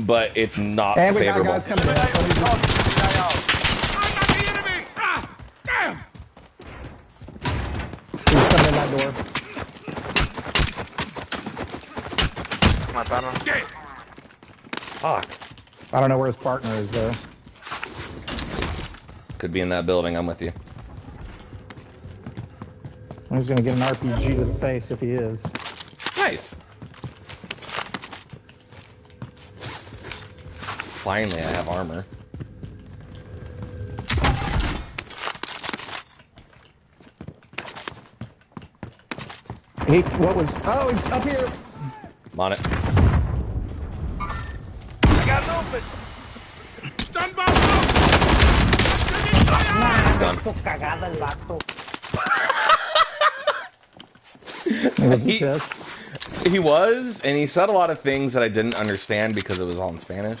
but it's not And we favorable. got guys coming in. Coming in that door. Mataron. Fuck. I don't know where his partner is though. Could be in that building. I'm with you. He's gonna get an RPG to the face if he is. Nice. Finally, I have armor. He what was? Oh, he's up here. I'm on it. I got movement. Stand by! Done. Cagada el vato. He was He- pissed. He was, and he said a lot of things that I didn't understand because it was all in Spanish.